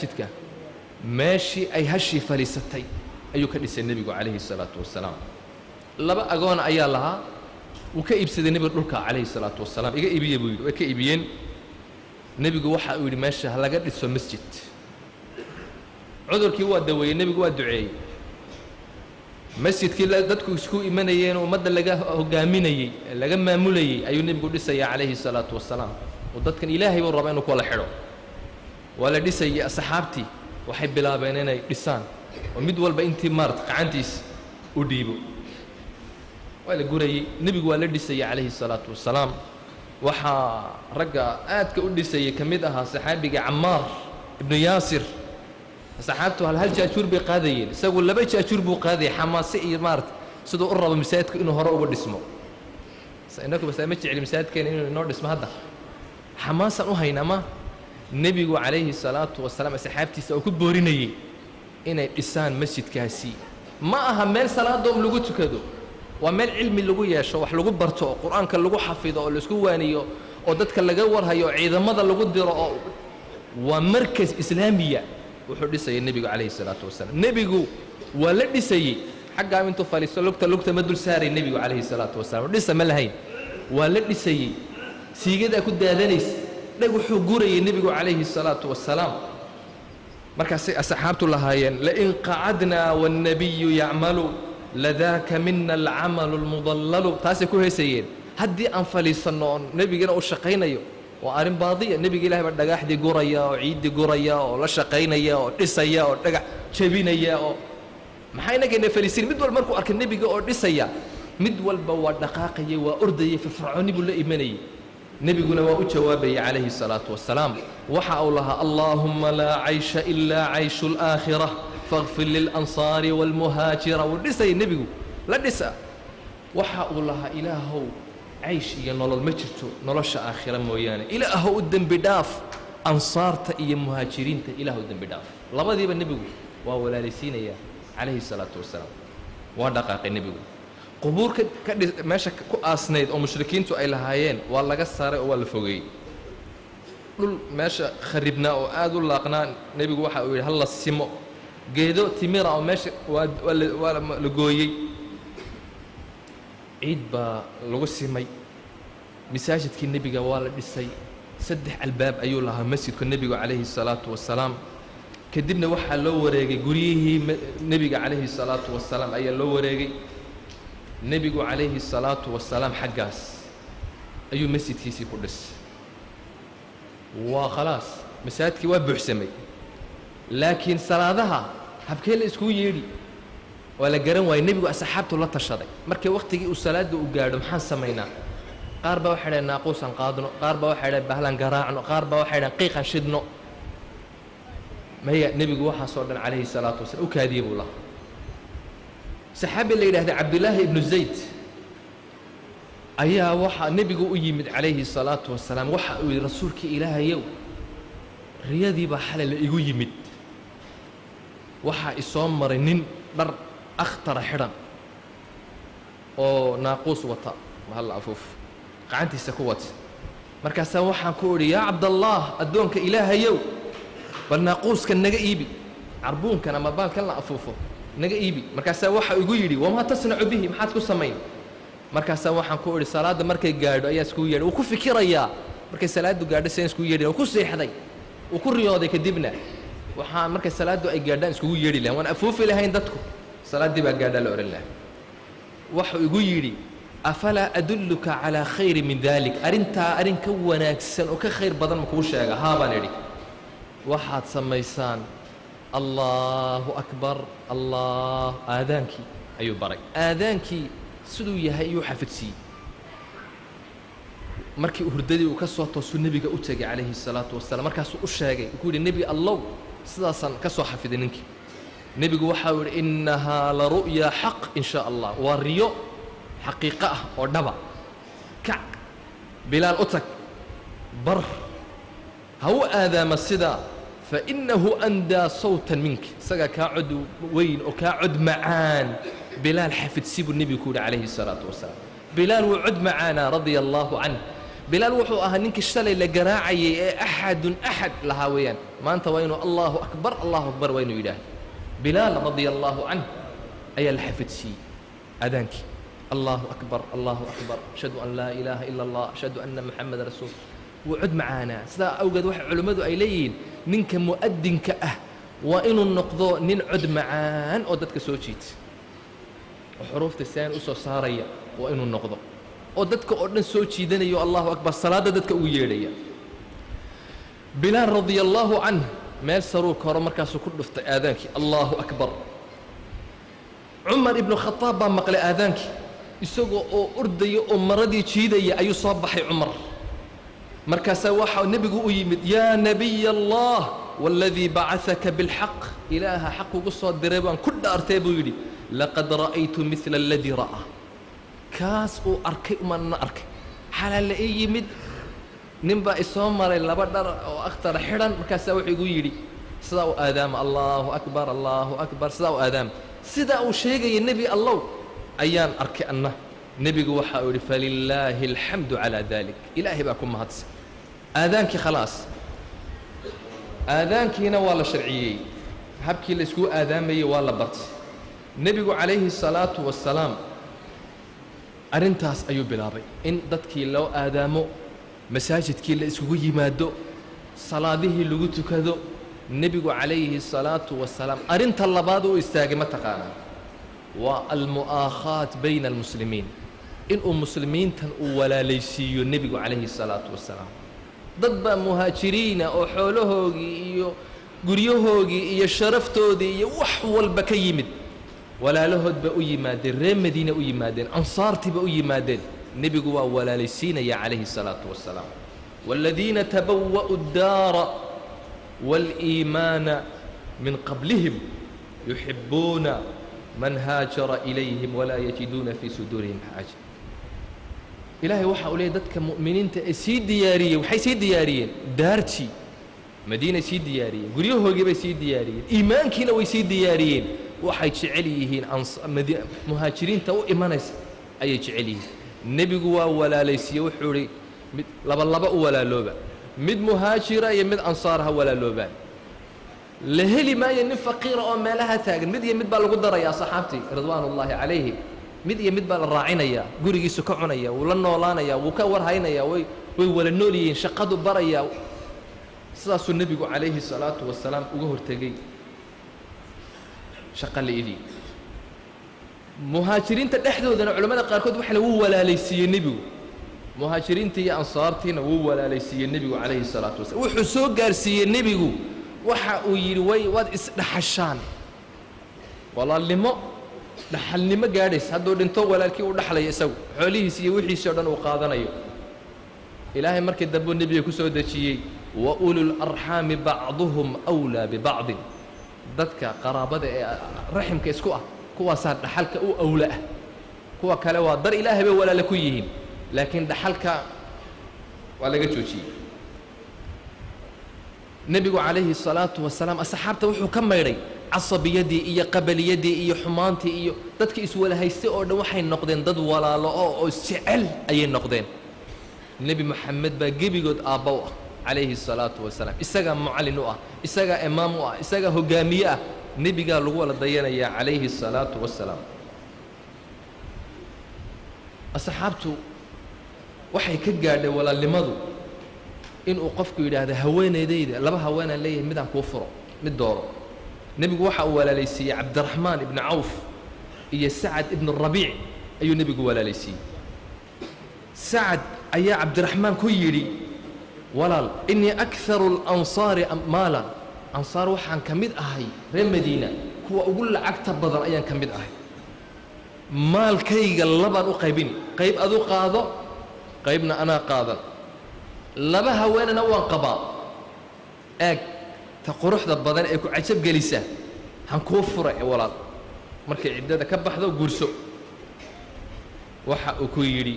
jidka meeshii ay hashii fadhiisatay ayuu ka dhisay nebigu calayhi salaatu wasalaam laba agoon ayaa lahaa wuu ka iibsaday nebiga dhulka calayhi salaatu wasalaam iga iibiye buu yidhi way ka iibiyeen? Nebigu waxa uu yidhi meesha ha laga dhiso masjid. Cudurkii waa daweeyey nebigu waa duceeyey. Masjidkii dadku isku imanayeen ummadda laga hogaaminayey laga maamulayey ayuu nebigu dhisaya calayhi salaatu wasalaam oo dadkan ilaahay buu raba inuu kuwala xidho waa la dhisayay asxaabtii waxay bilaabeen inay dhisaan. Oo mid walba intii maarata gacantiis u dhiibo. Waa la gurayey nebigu waa la dhisayay calayhi salaatu wasalaam. Waxaa ragga aadka u dhisayay ka mid ahaa saxaabiga camaar ibnu yaasir. Saxaabtu hal jaajuur bay qaadayeen. Isagu laba jaajuur buu qaadayay. Xamaase iyo maarata siduu u rabo masaajidku inuu hore uga dhismo. Inaku bas ma jecli masaajidkeena inuu inoo dhismo hadda? Xamaasaan u haynaa ma nebigu calayhi salaatu wasalaam asxaabtiisa oo ku boorinayey inay dhisaan masjidkaasi. Ma aha meel salaadoom lagu tukado. Waa meel cilmi lagu yeesho wax lagu barto oo qur'aanka lagu xafido oo la isku waaniyo oo dadka laga warhayo oo ciidamada lagu diro oo waa markas islaamiya wuxuu dhisayay nebigu calayhi salaatu wasalaam nebigu waa la dhisayey xaggaa intuu faliisto lugta lugta ma dul saaray nebigu calayhi salaatu wasalaam dhisa ma lahayn. Waa la dhisayey siigadaa ku daadanaysa dhag wuxuu gurayay nebigu calayhi salaatu wasalaam. Markaasay asxaabtu lahaayeen lain qacadnaa waannabiyu yacmalu ladaaka mina alcamalu almudallalu. Taasay ku heesayeen. Haddii aan fadhiisanno oon nebigana uu shaqaynayo waa arrin baadiya nebiga ilahay baa dhagaxdii guraya oo ciiddii guraya oo la shaqaynaya oo dhisaya oo dhagax jebinaya oo maxaa inagayna faliisin mid walba markuu arkay nebiga oo dhisaya mid walba waa dhaqaaqaya waa ordayay firfircooni buu la imanayay nebiguna waa u jawaabayay calayhi salaatu wasalaam. Waxa uu lahaa allaahumma laa caysha ilaa cayshu alaakhira faqfir lilansaari waalmuhaajira wuu dhisayay nebigu la dhisa. Waxa uu lahaa ilaahow caysh iyo nolol ma jirto nolosha aakhira mooyaane. Ilaahow u dembi dhaaf ansaarta iyo muhaajiriinta ilaahow dembi dhaaf. Labadiiba nebigu waa walaalaysiinaya calayhi salaatu wasalaam. Waa dhaqaaqay nebigu dhi meesha ku aasnayd oo mushrikiintu ay lahaayeen waa laga saaray oo waa la fogeeyey dhul meesha kharibnaa oo aad u laaqnaa nebigu waxa uu yidhi hal simo. Geedo timira oo meesha waa la gooyey. Ciid baa lagu simay. Masaajidkii nebiga waa la dhisay. Saddex albaab ayuu lahaa masjidku nebigu calayhi salaatu wasalaam. Kadibna waxaa loo wareegay guryihii nebiga calayhi salaatu wasalaam ayaa loo wareegay nebigu calayhi salaatu wasalaam xaggaas ayuu masjidkiisii ku dhisay waa khalaas masaajidkii waa buuxsamay. Laakiin salaadaha habkee la iskugu yeedhi. Waa la garan waayey nebigu asxaabtu la tashaday. Markii wakhtigii uu salaadda u gaadho maxaan samaynaa? Qaar baa waxay dhahen naaquusan qaadno. Qaar baa waxay dhahen bahlan garaacno. Qaar baa waxay dhahen qiiqan shidno. Maya nebigu waxaasoo dhan calayhi salaatu wasalam u kaadiyey buu lahaa saxaabi la yidhahda cabdillaahi ibnu zayd ayaa waxaa nebigu u yimid calayhi salaatu wasalaam waxa uu yidhi rasuulkii ilaahayow riyadii baa xalay la igu yimid. Waxaa isoo maray nin dhar akhtara xidhan oo naaquus wata. Mahalla afuuf. Gacantiisa ku wata. Markaasaa waxaan ku idhi yaa cabdallaah addoonka ilaahayow bal naaquuska naga iibi. Carbuunkan ama baalkan la afuufo naga iibi. Markaasaa waxa igu yidhi wamaa tasnacu bihi? Maxaad ku samayn? Markaasaa waxaan ku idhi salaadda markay gaadho ayaa iskugu yeedhay wuu ku fikirayaa. Markay salaaddu gaadho sidan iskugu yeedhi wuu ku seexday. Wuu ku riyooday kadibna. Waxaan markay salaaddu ay gaadhaan iskugu yeedhi lahayn waan afuufi lahayn dadku. Salaaddii baa gaadhaa la odhan lahay waxuu igu yidhi afalaa adulluka calaa khayri min daalik? Arrintaa arrin ka wanaagsan oo ka khayr badan ma kuu sheega. Haa baan idhi. Waxaad samaysaan allaahu akbar allah aadaankii ayuu baray. Aadaankii siduu yahay ayuu xafidsiiyey. Markii hurdadii uu ka soo toosuu nebiga u tegay calayhi salaatu wasalaam markaasuu u sheegay uu ku yidhi nebi allow sidaasaan ka soo xafiday ninkii nebigu waxa uu yidhi innahaa la ru'ya xaq in shaa allah. Waa riyo xaqiiqo ah oo dhaba. Kac bilaal u tag bar. Ha u aadaama sidaa fainahu andaa sawtan minka isagaa kaa cod weyn oo kaa cod macaan bilaal xafidsi buu nebigu ku yidhi calayhi salaatu wasalaam bilaal wuu cod macaanaa radia allaahu canh bilaal wuxuu ahaa ninkii shalay la garaacayay ee axadun axad lahaa weeyaan maanta waa inuu allahu akbar allahu akbar waa inuu yidhaah bilaal radia allaahu canh ayaa la xafidsiiyey aadaankii allahu akbar allahu akbar ashhadu an laa ilaaha ila allah ashhadu anna maxameda rasuul wuu cod macaanaa sidaa awgeed waxay culimmadu ay leeyihiin ninka mu'adinka ah waa inuu noqdo nin cod macaan oo dadka soo jiita oo xuruufta saan u soo saaraya waa inuu noqdo. Oo dadka oo dhan soo jiidanayo allahu akbar salaadda dadka ugu yeedhaya. Bilaal radia allaahu canh meel saruu koro markaasuu ku dhuftay aadaankii allahu akbar. Cumar ibnu khadaab baa maqlay aadaankii isagoo oo ordaya oo maradii jiidaya ayuu soo baxay cumar markaasaa waxaa nebigu u yimid yaa nebiy allah waaladii bacasaka bilxaq ilaaha xaq ugu soo diray baan ku dhaartay buu yidhi laqad ra'aytu midla aladii ra'aa kaas uu arkay umanna arkay. Xalaa la ii yimid nin baa isoo maray laba dhar oo akhtara xidhan markaasaa wuxuu igu yidhi sidaa u aadaama allaahu akbar allaahu akbar sidaa u aadaama sidaa uu sheegaya nebi allow ayaan arkay anna. Nebigu waxa uu yidhi falilaahi alxamdu calaa dalik ilaahay baa ku mahadsan aadaankii khalaas. Aadaankiina waa la sharciyey. Habkii la iskuu aadaamayey waa la bartay. Nebigu calayhi salaatu wasalaam arrintaas ayuu bilaabay. In dadkii loo aadaamo masaajidkii la iskugu yimaado salaadihii lagu tukado nebigu calayhi salaatu wasalaam arrinta labaad uu istaagay ma taqaanaa. Waa almu'aakhaat bayna almuslimiin. Inuu muslimiintan uu walaalaysiiyo nebigu calayhi salaatu wasalaam dad baa muhaajiriina oo xoolahoogii iyo guryahoogii iyo sharaftoodii iyo wax walba ka yimid. Walaalahood baa u yimaadeen reer madiina u yimaadeen ansaartiiba u yimaadeen. Nebigu waa walaalaysiinaya calayhi salaatu wassalaam. Waaladiina tabawa'u addaara waaliimaana min qablihim yuxibbuuna man haajara ilayhim walaa yajiduuna fii suduurihim xaaja ilaahay waxa uu leeyay dadka mu'miniinta ee sii diyaariyey waxay sii diyaariyeen daartii. Madiinay sii diyaariyeen guryahoogii bay sii diyaariyeen iimaankiina way sii diyaariyeen. Waxay jecel yihiin muhaajiriinta u imanaysa ayay jecel yihiin. Nebigu waa walaalaysiiye wuxuu idhi mid laba laba u walaalooba mid muhaajira iyo mid ansaar ha walaaloobaan. La heli maayo nin faqiira oo meelaha taagan mid iyo mid baa lagu darayaa saxaabtii ridwaan ullaahi mid iyo mid baa la raacinayaa gurigiisu ka cunaya wuu la noolaanayaa wuu ka warhaynayaa way way wala nool yihiin shaqadu barayaa sidaasuu nebigu calayhi salaatu wasalaam uga hortegey shaqa li'idii muhaajiriinta dhexdoodana culimmada qaarkood waxa le wuu walaalaysiiyey nebigu. Muhaajiriintii iyo ansaartiina wuu walaalaysiiyey nebigu calayhi salaatu wasalam wuxuu soo gaarsiiyey nebigu. Waxa uu yidhi way waad isdhaxashaan walaalnimo dhaxalnimo gaadhaysa hadduu dhinto walaalkii uu dhaxlayo isagu xoolihiisi iyo wixiisii o dhan uu qaadanayo. Ilaahay markii dambuu nebiga ku soo dejiyey wa ulularxaami bacduhum wlaa bibacdin dadka qaraabada ee raximka isku ah kuwaasaa dhaxalka u awla ah. Kuwa kale waa dar ilaahay bay walaala ku yihiin laakiin dhaxalka waa laga joojiyey. Nebigu calayhi الsalaatu wasalaam asxaabta wuxuu ka maydhay casabiyadii iyo qabaliyadii iyo xumaantii iyo dadka iswalahaystay oo dhan waxay noqdeen dad walaalo oo oo jecel ayay noqdeen. Nebi moxamed baa gebigood aabbow ah calayhi salaatu wasalaam. Isagaa mucallin u ah isagaa imaam u ah isagaa hogaamiye ah nebigaa lagu wala dayanayaa calayhi salaatu wasalaam. Asxaabtu waxay ka gaadhay walaalnimadu inuu qofku yidhaahda haweenaydayda laba haweenaan leeyahay midaan kuu furo mid dooro nebigu waxa uu walaalaysiiyey cabdiraxmaan ibni cawf iyo sacad ibnu rabiic ayuu nebigu walaalaysiiyey sacad ayaa cabdiraxmaan ku yidhi walaal innii akharu alansaari maalan ansaar waxaan ka mid ahay reer madiina kuwa ugu lacagta badan ayaan ka mid ahay. Maalkayga labaan u qaybin qayb adu qaado qaybna anaa qaadan. Laba haweenana waan qabaa. Eeg ta quruxda badan ee ku cajab gelisa han kuu fura walaal markay ciddada ka baxdo guurso. Waxa uu ku yidhi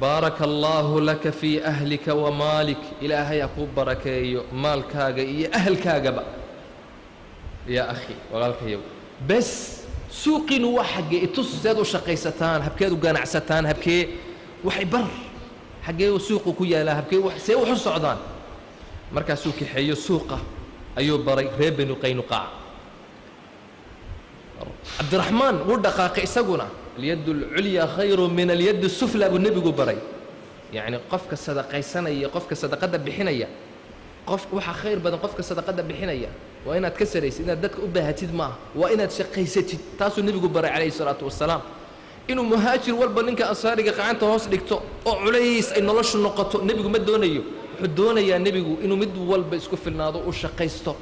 baaraka allaahu laka fii ahlika wa maalik. Ilaahay ha kuu barakeeyo maalkaaga iyo ahalkaagaba. Yaa akhi walaalkayow bes suuqiinu waa xaggee itus seed u shaqaysataan habkeed u ganacsataan habkee waxay bar. Xaggee suuqu ku yaalaa habkee see wax u socdaan markaasuu kaxeeyo suuqa ayuu baray reer banu qaynuqaac cabdiraxmaan wuu dhaqaaqay isaguna alyaddu alculyaa khayru min alyaddi sufla buu nebigu baray. Yacni qofka sadaqaysanaya qofka sadaqadda bixinaya qof waxaa khayr badan qofka sadaqadda bixinaya waa inaad ka saraysid inaad dadka u baahatid maaha waa inaad shaqaysatid taasuu nebigu baray calayhi salaatu wasalaam inuu muhaajir walba ninka ansaariga qacanta hoos dhigto oo culays ay noloshu noqoto nebigu ma doonayo wuxuu doonayaa nebigu inuu mid walba isku filnaado u shaqaysto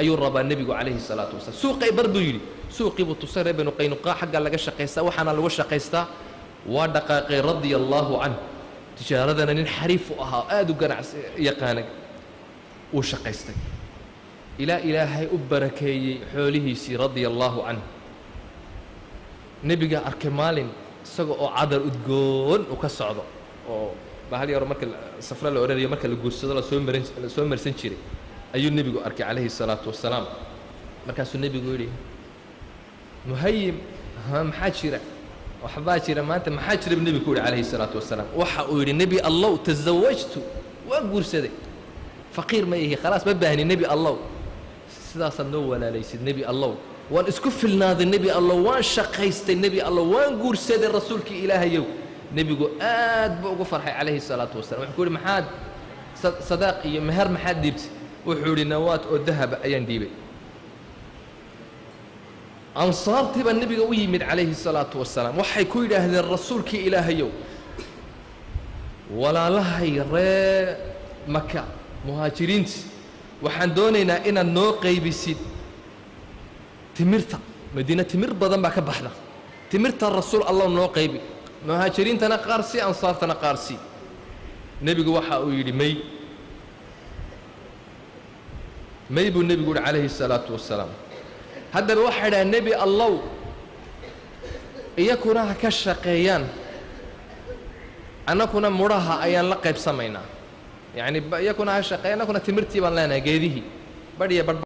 ayuu rabaa nebigu calayhi salaatu wasalaam. Suuqay bar buu yidhi suuqii buu tusay reer banu qaynuqaa xaggaa laga shaqaystaa waxaana lagu shaqaystaa. Waa dhaqaaqay radia allaahu canh tijaaradana nin xariif ahaa aada u ganacsi yaqaanay wuu shaqaystay. Ilaa ilaahay u barakeeyey xoolihiisii radia allaahu canh nebigaa arkay maalin isaga oo cadar udgoon u ka socdo oo bahal yaro marka safre la odhanayo marka la guursado la soo maran la soo marsan jiray ayuu nebigu arkay calayhi salaatu wasalaam markaasuu nebigu yidhi muhayim ha maxaa jira? Waxbaa jira maanta? Maxaa jira buu nebigu ku yidhi calayhi salaatu wasalaam waxa uu yidhi nebi allow tasawajtu waan guursaday. Faqiir ma ihi khalaas ma baahni nebi allow sidaasaad noo walaalaysid nebi allow waan isku filnaaday nebi allow waan shaqaystay nebi allow waan guursaday rasuulkii ilaahayow nebigu aad buu ugu farxay calayhi salaatu wasalam wuxuu ku yidhi maxaad sadaaq iyo meher maxaad dhiibtay wuxuu yidhi nawaad oo dahaba ayaan dhiibay ansaartii baa nebiga u yimid calayhi salaatu wasalaam. Waxay ku yidhaahdeen rasuulkii ilaahayow walaalahay ree maka muhaajiriintii waxaan doonaynaa inaad noo qaybisid timirta. Madiine timir badan baa ka baxda. Timirta rasuul allah noo qaybi muhaajiriintana qaar si ansaartana qaar si nebigu waxa uu yidhi may. May buu nebigu yihi calayhi salaatu wasalaam haddaba waxaa idhaha nebi allow iyakuna ha ka shaqeeyaan. Annakuna mudhaha ayaan la qaybsamaynaa. Yacni iyakuna ha shaqeeya annakuna timirtii baan leenahay geedihii badh badh